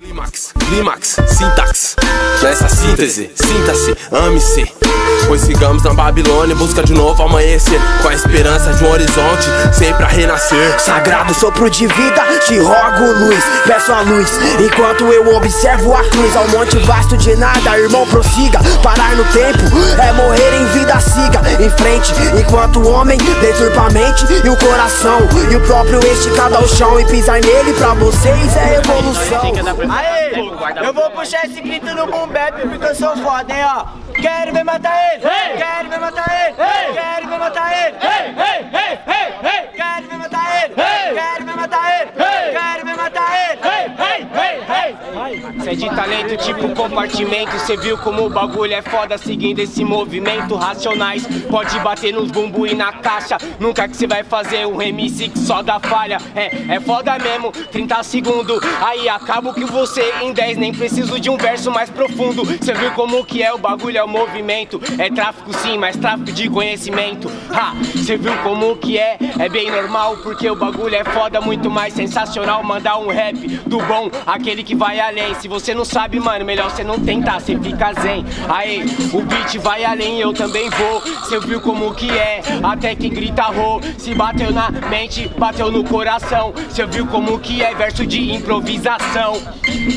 Clímax, clímax, sintax. Nessa síntese, sinta-se, ame-se Pois sigamos na Babilônia em busca de novo amanhecer. Com a esperança de um horizonte sempre a renascer. Sagrado sopro de vida, te rogo luz. Peço a luz, enquanto eu observo a cruz. Ao monte vasto de nada, irmão prossiga. Parar no tempo, é morrer em vida siga Em frente, enquanto o homem deturpa a mente e o coração E o próprio esticado ao chão e pisar nele pra vocês é evolução. Aê, sou foda, hein, ó. Quero ver matar ele, quero ver matar ele, quero ver matar ele, quero ver matar ele, quero ver matar Cê é de talento tipo compartimento. Cê viu como o bagulho é foda seguindo esse movimento. Racionais, pode bater nos bumbo e na caixa. Nunca que cê vai fazer um remix que só dá falha. É, é foda mesmo, 30 segundos Aí acabo que você em 10 Nem preciso de um verso mais profundo. Cê viu como que é o bagulho, é o movimento. É tráfico sim, mas tráfico de conhecimento. Ha, cê viu como que é, é bem normal Porque o bagulho é foda, muito mais sensacional. Mandar um rap do bom, aquele que vai além. Se você não sabe, mano, melhor você não tentar, cê fica zen. Aí, o beat vai além, eu também vou. Cê viu como que é, até quem grita ro Se bateu na mente, bateu no coração. Cê viu como que é, verso de improvisação.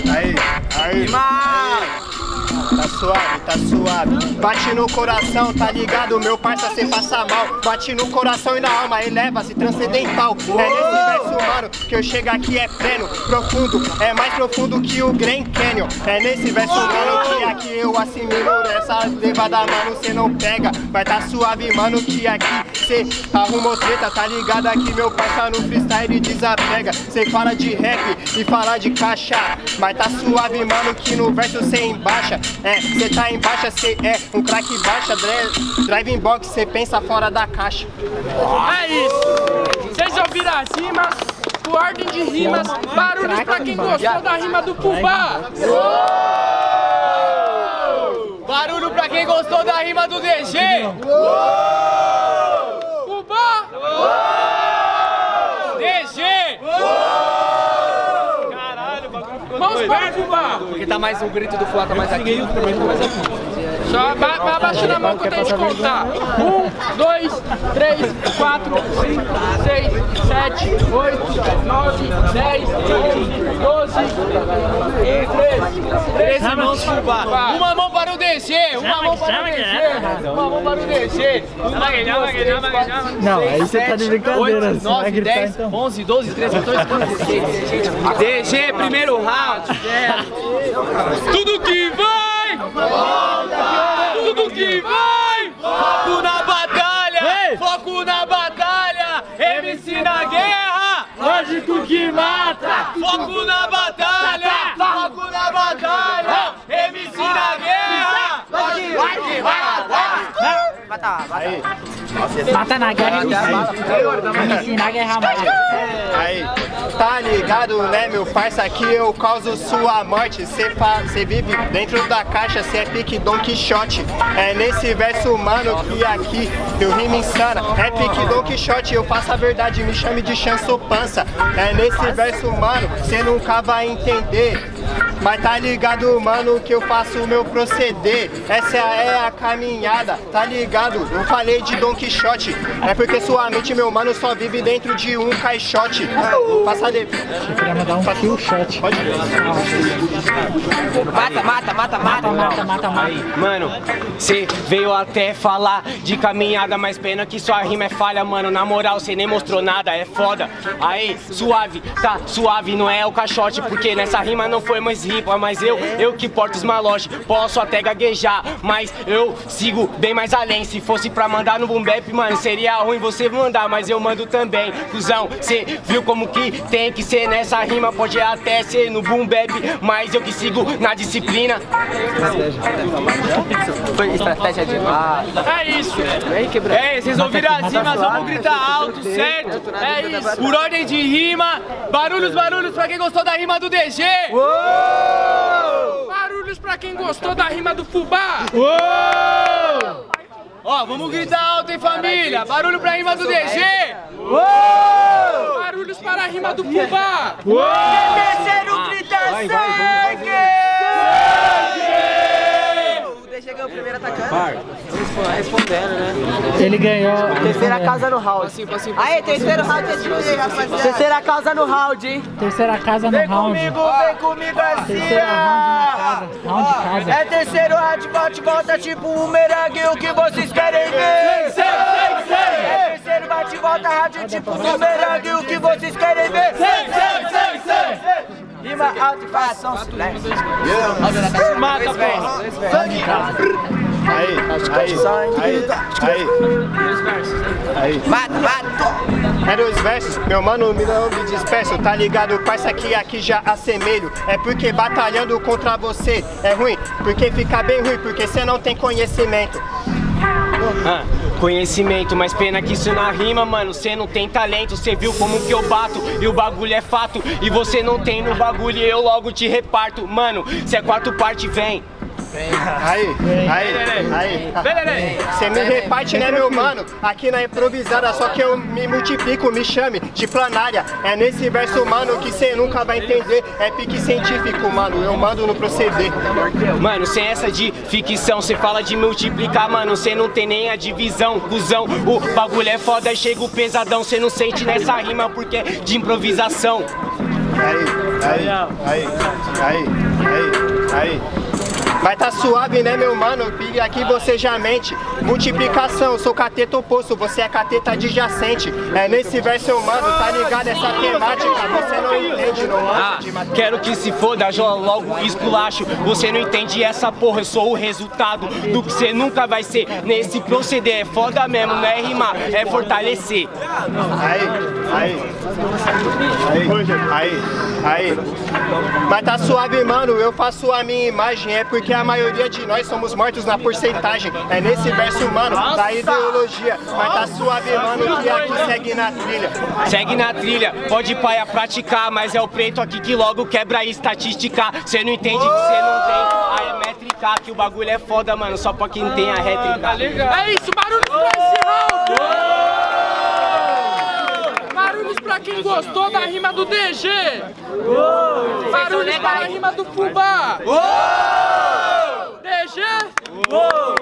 Aí, aí. Tá suave, tá suave. Bate no coração, tá ligado? Meu parça, cê passa mal. Bate no coração e na alma, eleva-se transcendental. É nesse verso, mano, que eu chego aqui é pleno, profundo. É mais profundo que o Grand Canyon. É nesse verso, mano, que aqui eu assimilo. Essa levada, mano, cê não pega. Vai tá suave, mano, que aqui cê arrumou treta. Tá ligado aqui, meu parça, no freestyle desapega. Cê fala de rap e fala de caixa. Mas tá suave, mano, que no verso cê embaixa. É, cê tá embaixo, cê é um craque baixa. Dri- Driving box, cê pensa fora da caixa. É isso! Vocês ouviram as rimas? Por ordem de rimas, barulhos pra quem gostou da rima do Pubá! Barulho pra quem gostou da rima do DG! Pubá! DG! Caralho, o bagulho ficou Mãos para o Pubá! Porque tá mais o grito do Fuá tá mais aqui, tá mais aqui. Só ba baixa na mão que eu tenho que contar. Um, dois, três, quatro, cinco, seis, sete, oito, nove, dez, onze, doze, treze. Treze mãos pro bar. Uma mão para o DG, uma mão para o DG, uma mão para o DG. Não, aí você tá de brincadeira. Você vai 9, gritar 10, então. 11, 12, 13, 14, 15, 16, 17. DG, primeiro round. Tudo que vai! Tudo que vai! Foco na batalha! Foco na batalha! MC na guerra! Lógico que mata! Foco na batalha! Foco na batalha! MC na guerra! Lógico que mata! Mata na guerra e guerra mais. Aí, tá ligado, né, meu parça? Aqui eu causo sua morte. Cê, fa- cê vive dentro da caixa, cê é pique Don Quixote. É nesse verso, mano, que aqui eu rimo insana. É pique Don Quixote, eu faço a verdade, me chame de chanso pança. É nesse verso, mano, cê nunca vai entender. Mas tá ligado, mano, que eu faço o meu proceder. Essa é a caminhada, tá ligado? Eu falei de Don Quixote. É porque sua mente, meu mano, só vive dentro de um caixote. Passa de. Queria mandar um kill shot. Pode ver. Mata, mata, mata, mata, Mata, mata, mata. Mano, cê veio até falar de caminhada, mas pena que sua rima é falha, mano. Na moral, cê nem mostrou nada, é foda. Aí, suave, tá suave, não é o caixote, porque nessa rima não foi mais ripa, mas eu, eu que porto os malotes. Posso até gaguejar, mas eu sigo bem mais além. Se fosse pra mandar no boom bap, mano, seria ruim você mandar, mas eu mando também. Cusão, cê viu como que tem que ser nessa rima, pode até ser no boom bap, mas eu que sigo na disciplina. Foi estratégia de ah, É isso! É, vocês ouviram as rimas, vamos gritar alto, certo? É isso! Por ordem de rima, barulhos, barulhos pra quem gostou da rima do DG! Barulhos pra quem gostou da rima do Fubá! Ó, vamos gritar alto, hein, família? Barulho pra rima do DG! Barulhos para a rima do Fubá! Terceiro gritação! DJ ganhou o primeiro atacante. Par. Respondendo, né? Ele ganhou. Terceira casa no round. Passinho, passinho, Aí, terceiro round é time, rapaziada. Terceira casa no round, hein? Terceira casa no Vem round. comigo, vem comigo assim, Terceiro round na casa. Round de casa. É terceiro round, bate, volta tipo um bumerangue, o que vocês querem ver? É terceiro bate, volta, rádio tipo um bumerangue, o que vocês querem ver? Rima alta e fação, silêncio. Mata, porra. Aí, aí, aí, aí. Aí. Mata, mata. É dois versos, meu mano, me não me disperso, tá ligado? Parça que aqui já assemelho. É porque batalhando contra você é ruim, porque fica bem ruim, porque você não tem conhecimento. Ah, conhecimento, mas pena que isso na rima, mano. Cê não tem talento, cê viu como que eu bato e o bagulho é fato. E você não tem no bagulho e eu logo te reparto. Mano, se é quatro parte, vem. Aí, aí, aí. Você me reparte, né, meu mano? Aqui na improvisada, só que eu me multiplico, me chame de planária. É nesse verso, mano, que você nunca vai entender. É pique científico, mano. Eu mando no proceder. Mano, sem essa de ficção, cê fala de multiplicar, mano. Cê não tem nem a divisão, cuzão. O bagulho é foda, chega o pesadão. Cê não sente nessa rima porque é de improvisação. Aí, aí, aí, aí, aí, aí. Vai tá suave, né, meu mano? E aqui você já mente. Multiplicação, sou cateta oposto, você é cateta adjacente. É nesse verso, mano, tá ligado essa temática? Você não entende, não Ah, quero que se foda, já logo esculacho. Você não entende essa porra, eu sou o resultado do que você nunca vai ser. Nesse proceder é foda mesmo, não é rimar, é fortalecer. Aí, aí, aí, aí, aí. Mas tá suave, mano, eu faço a minha imagem. É porque a maioria de nós somos mortos na porcentagem. É nesse verso, mano, da ideologia. Mas tá suave, mano, que aqui segue na trilha. Segue na trilha, pode paia praticar, mas é o preto aqui que logo quebra a estatística. Cê não entende que cê não tem a métrica, que o bagulho é foda, mano, só pra quem tem a rétrica. É isso, barulhos pra esse round! Barulhos pra quem gostou da rima do DG! Barulhos para a rima do Fubá! Gol!